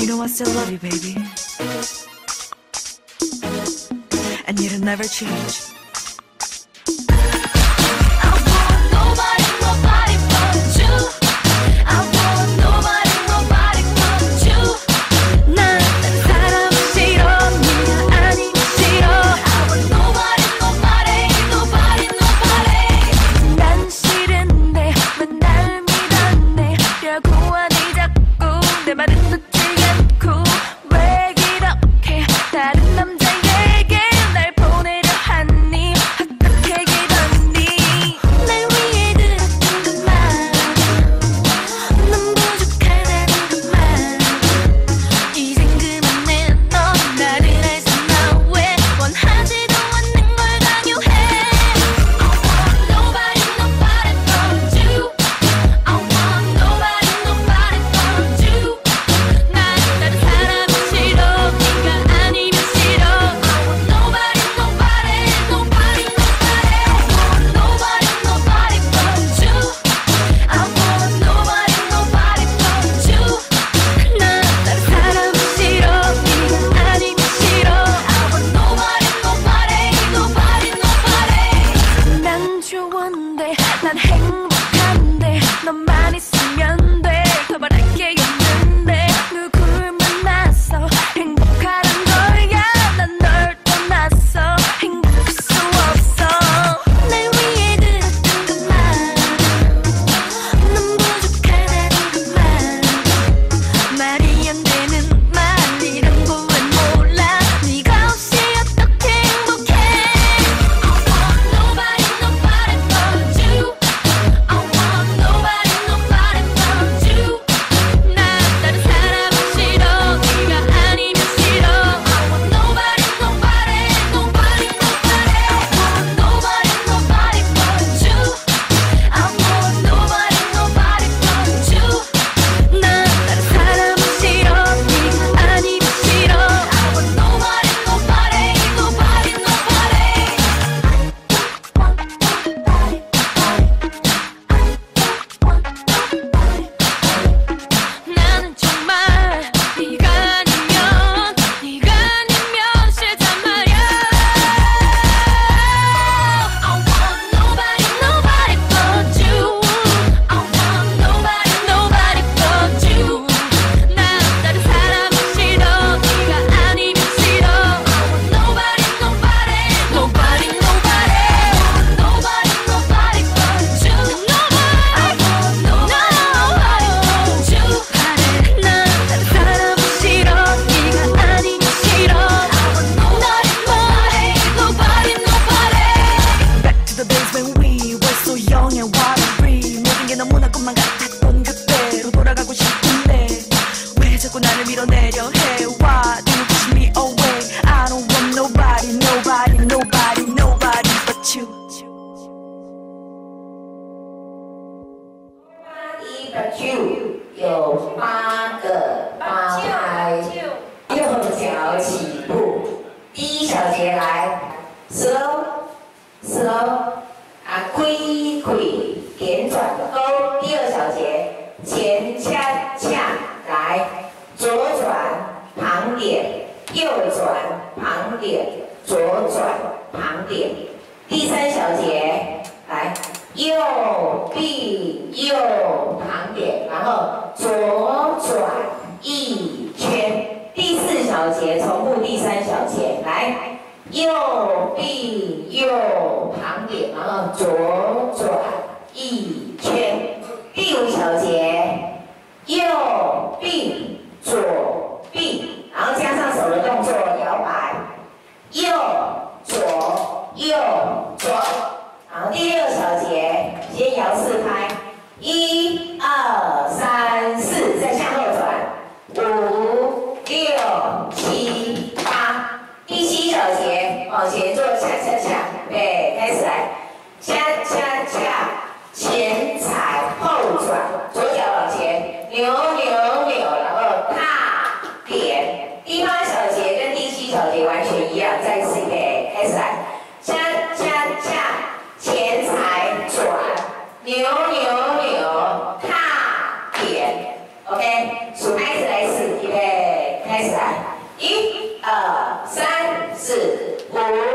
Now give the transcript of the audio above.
You know I still love you, baby. And you'll never change. 然后左转一圈，第四小节重复第三小节，来，右臂右旁点，然后左转一圈，第五小节，右臂左臂，然后加上手的动作摇摆，右左右左，然后第六小节，先摇四拍，一。扭扭扭，踏点，OK，数开始来试，预备，开始来，一、二、三、四、五。